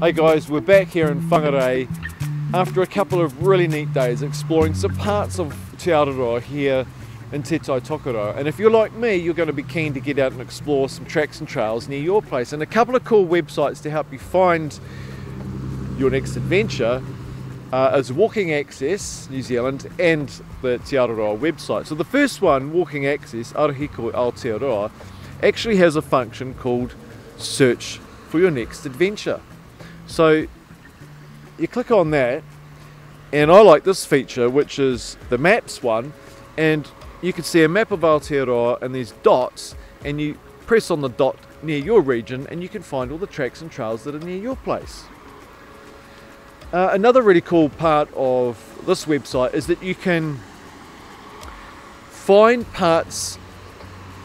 Hey guys, we're back here in Whangarei after a couple of really neat days exploring some parts of Te Araroa here in Te Tai Tokerau. And if you're like me, you're going to be keen to get out and explore some tracks and trails near your place. And a couple of cool websites to help you find your next adventure uh, is Walking Access New Zealand and the Te Araroa website. So the first one, Walking Access, Ara Hīkoi Aotearoa, actually has a function called Search for Your Next Adventure. So you click on that, and I like this feature, which is the maps one, and you can see a map of Aotearoa and these dots, and you press on the dot near your region, and you can find all the tracks and trails that are near your place. Uh, another really cool part of this website is that you can find parts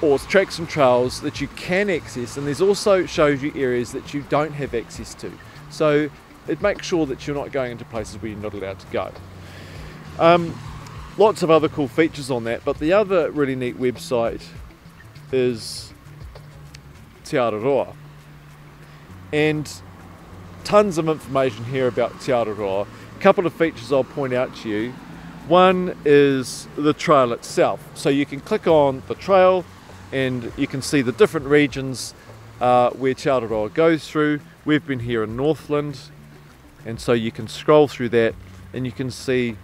or tracks and trails that you can access, and there's also shows you areas that you don't have access to. So it makes sure that you're not going into places where you're not allowed to go. Um, lots of other cool features on that, but the other really neat website is Te Araroa. And tons of information here about Te Araroa. A couple of features I'll point out to you. One is the trail itself. So you can click on the trail and you can see the different regions uh, where Araroa goes through. We've been here in Northland, and so you can scroll through that and you can see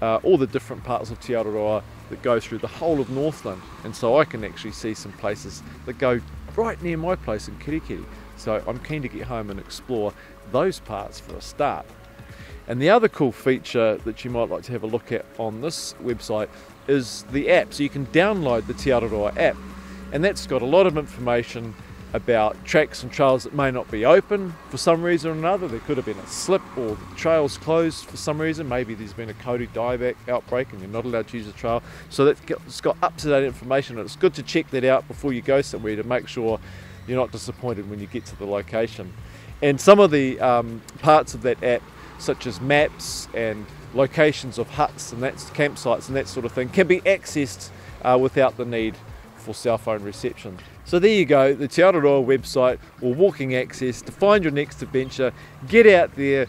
uh, all the different parts of Te Araroa that go through the whole of Northland. And so I can actually see some places that go right near my place in Kerikeri. So I'm keen to get home and explore those parts for a start. And the other cool feature that you might like to have a look at on this website is the app. So you can download the Te Araroa app, and that's got a lot of information about tracks and trails that may not be open for some reason or another. There could have been a slip or the trail's closed for some reason. Maybe there's been a kauri dieback outbreak and you're not allowed to use the trail. So it's got up to date information and it's good to check that out before you go somewhere to make sure you're not disappointed when you get to the location. And some of the um, parts of that app, such as maps and locations of huts and that's campsites and that sort of thing, can be accessed uh, without the need for cell phone reception. So there you go, the Te Araroa website or walking access to find your next adventure. Get out there,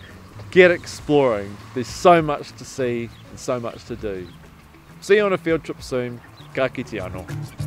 get exploring. There's so much to see and so much to do. See you on a field trip soon. Ka kite anō.